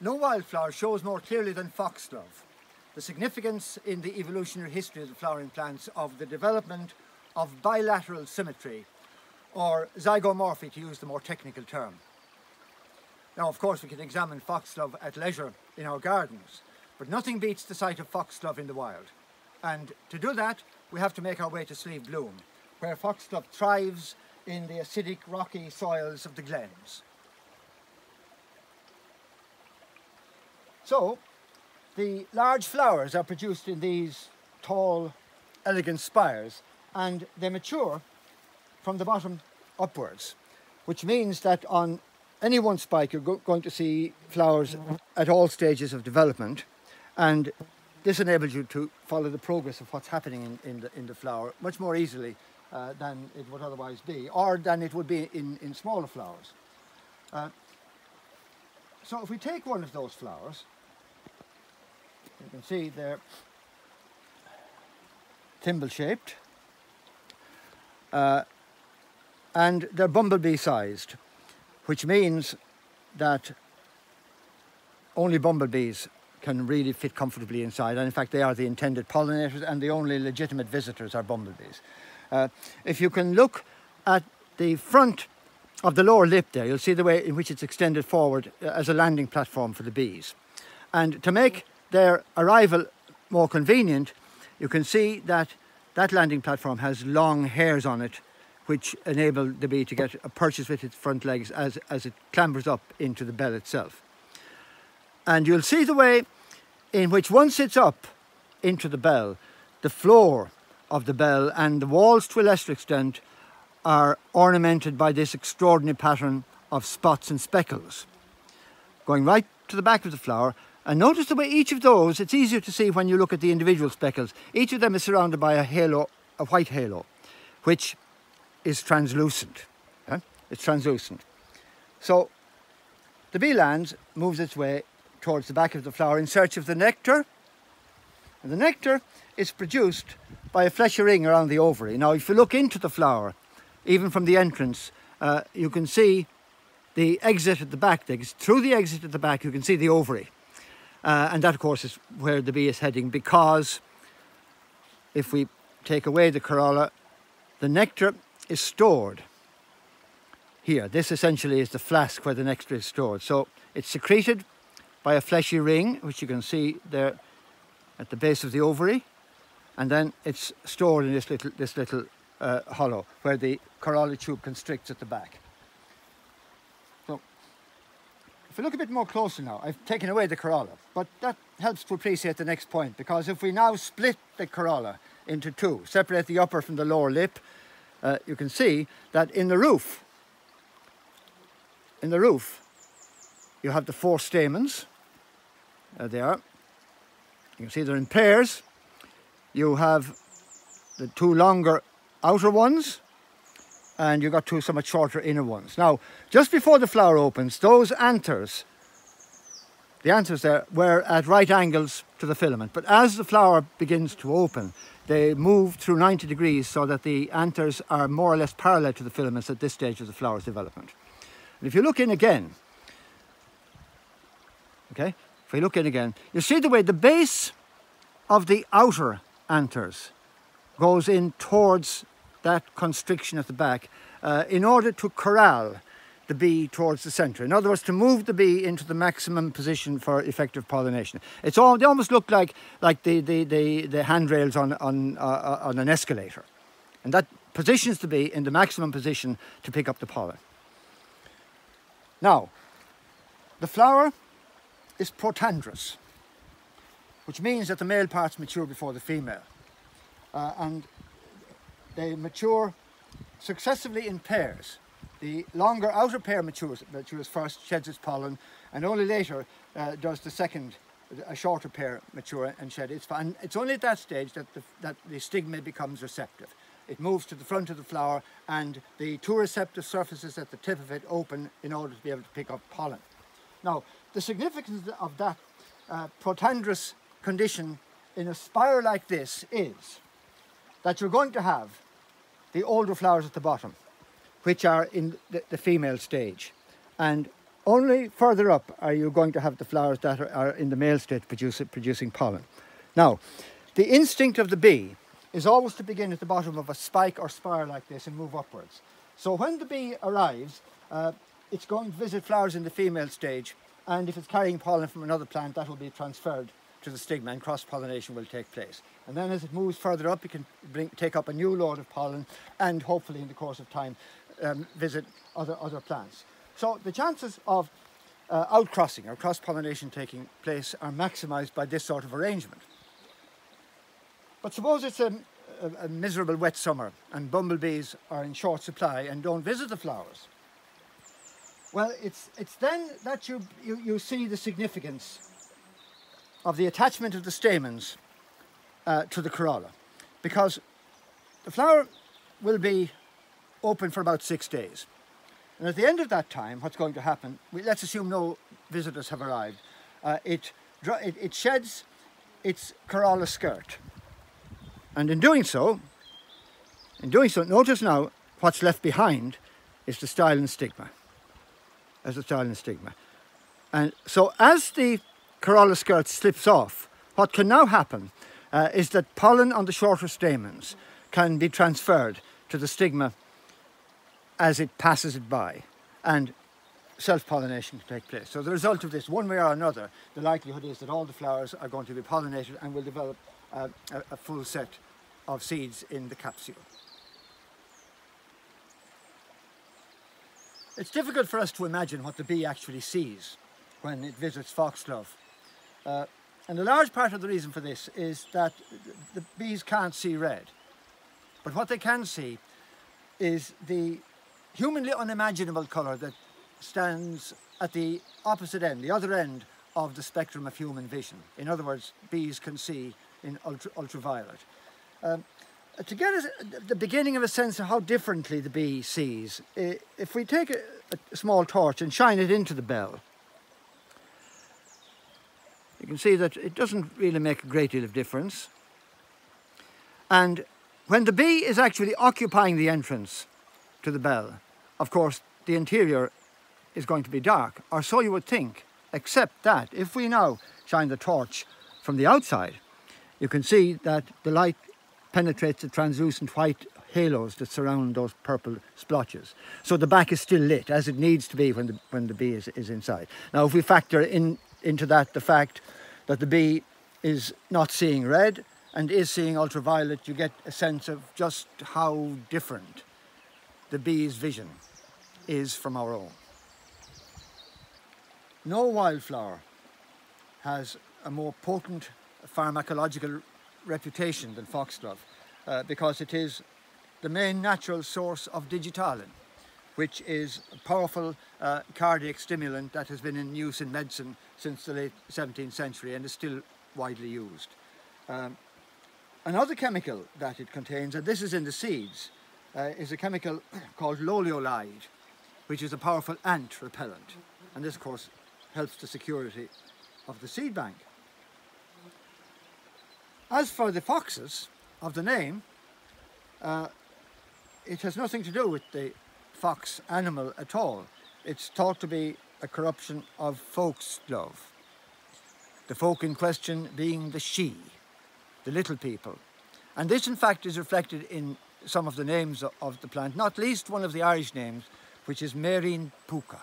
no wildflower shows more clearly than foxglove the significance in the evolutionary history of the flowering plants of the development of bilateral symmetry, or zygomorphy to use the more technical term. Now, of course, we can examine foxglove at leisure in our gardens, but nothing beats the sight of foxglove in the wild. And to do that, we have to make our way to Slieve Bloom, where foxglove thrives in the acidic, rocky soils of the glens. So, the large flowers are produced in these tall, elegant spires, and they mature from the bottom upwards, which means that on any one spike you're go going to see flowers at all stages of development, and this enables you to follow the progress of what's happening in, in, the, in the flower much more easily uh, than it would otherwise be, or than it would be in, in smaller flowers. Uh, so if we take one of those flowers, you can see they're thimble shaped uh, and they're bumblebee sized, which means that only bumblebees can really fit comfortably inside. And in fact, they are the intended pollinators and the only legitimate visitors are bumblebees. Uh, if you can look at the front of the lower lip there, you'll see the way in which it's extended forward uh, as a landing platform for the bees. And to make their arrival more convenient, you can see that that landing platform has long hairs on it which enable the bee to get a purchase with its front legs as, as it clambers up into the bell itself. And you'll see the way in which one sits up into the bell, the floor of the bell and the walls to a lesser extent are ornamented by this extraordinary pattern of spots and speckles. Going right to the back of the flower, and notice the way each of those, it's easier to see when you look at the individual speckles, each of them is surrounded by a halo, a white halo, which is translucent. It's translucent. So the bee lands, moves its way towards the back of the flower in search of the nectar. And the nectar is produced by a fleshy ring around the ovary. Now, if you look into the flower, even from the entrance, uh, you can see the exit at the back. Through the exit at the back, you can see the ovary. Uh, and that, of course, is where the bee is heading because if we take away the corolla, the nectar is stored here. This essentially is the flask where the nectar is stored. So it's secreted by a fleshy ring, which you can see there at the base of the ovary, and then it's stored in this little, this little uh, hollow where the corolla tube constricts at the back. If we look a bit more closely now, I've taken away the corolla, but that helps to appreciate the next point because if we now split the corolla into two, separate the upper from the lower lip, uh, you can see that in the roof, in the roof, you have the four stamens. Uh, there. You can see they're in pairs. You have the two longer outer ones and you've got two somewhat shorter inner ones. Now, just before the flower opens, those anthers, the anthers there, were at right angles to the filament. But as the flower begins to open, they move through 90 degrees so that the anthers are more or less parallel to the filaments at this stage of the flower's development. And if you look in again, okay, if we look in again, you see the way the base of the outer anthers goes in towards that constriction at the back uh, in order to corral the bee towards the centre. In other words, to move the bee into the maximum position for effective pollination. It's all, they almost look like, like the, the, the, the handrails on, on, uh, on an escalator. And that positions the bee in the maximum position to pick up the pollen. Now, the flower is protandrous, which means that the male parts mature before the female. Uh, and they mature successively in pairs. The longer outer pair matures, matures first, sheds its pollen, and only later uh, does the second, a shorter pair mature and shed its pollen. It's only at that stage that the, that the stigma becomes receptive. It moves to the front of the flower and the two receptive surfaces at the tip of it open in order to be able to pick up pollen. Now, the significance of that uh, protandrous condition in a spire like this is that you're going to have the older flowers at the bottom, which are in the, the female stage. And only further up are you going to have the flowers that are, are in the male stage produce, producing pollen. Now, the instinct of the bee is always to begin at the bottom of a spike or spire like this and move upwards. So when the bee arrives, uh, it's going to visit flowers in the female stage and if it's carrying pollen from another plant that will be transferred to the stigma and cross-pollination will take place. And then as it moves further up, it can bring, take up a new load of pollen and hopefully in the course of time um, visit other, other plants. So the chances of uh, outcrossing or cross-pollination taking place are maximised by this sort of arrangement. But suppose it's a, a, a miserable wet summer and bumblebees are in short supply and don't visit the flowers. Well, it's, it's then that you, you, you see the significance of the attachment of the stamens uh, to the corolla because the flower will be open for about six days. And at the end of that time, what's going to happen, we, let's assume no visitors have arrived, uh, it, it, it sheds its corolla skirt. And in doing so, in doing so, notice now what's left behind is the style and stigma, as the style and stigma. And so as the corolla skirt slips off, what can now happen uh, is that pollen on the shorter stamens can be transferred to the stigma as it passes it by and self-pollination can take place. So the result of this, one way or another, the likelihood is that all the flowers are going to be pollinated and will develop uh, a, a full set of seeds in the capsule. It's difficult for us to imagine what the bee actually sees when it visits foxglove uh, and a large part of the reason for this is that the bees can't see red. But what they can see is the humanly unimaginable colour that stands at the opposite end, the other end of the spectrum of human vision. In other words, bees can see in ultra, ultraviolet. Um, to get the beginning of a sense of how differently the bee sees, if we take a, a small torch and shine it into the bell, you can see that it doesn't really make a great deal of difference. And when the bee is actually occupying the entrance to the bell, of course, the interior is going to be dark, or so you would think, except that if we now shine the torch from the outside, you can see that the light penetrates the translucent white halos that surround those purple splotches. So the back is still lit, as it needs to be when the, when the bee is, is inside. Now, if we factor in into that the fact that the bee is not seeing red and is seeing ultraviolet, you get a sense of just how different the bee's vision is from our own. No wildflower has a more potent pharmacological reputation than foxglove uh, because it is the main natural source of digitalin which is a powerful uh, cardiac stimulant that has been in use in medicine since the late 17th century and is still widely used. Um, another chemical that it contains, and this is in the seeds, uh, is a chemical called loliolide, which is a powerful ant repellent. And this, of course, helps the security of the seed bank. As for the foxes of the name, uh, it has nothing to do with the fox animal at all. It's thought to be a corruption of folk's love. The folk in question being the she, the little people. And this in fact is reflected in some of the names of the plant, not least one of the Irish names, which is Maireann Púca.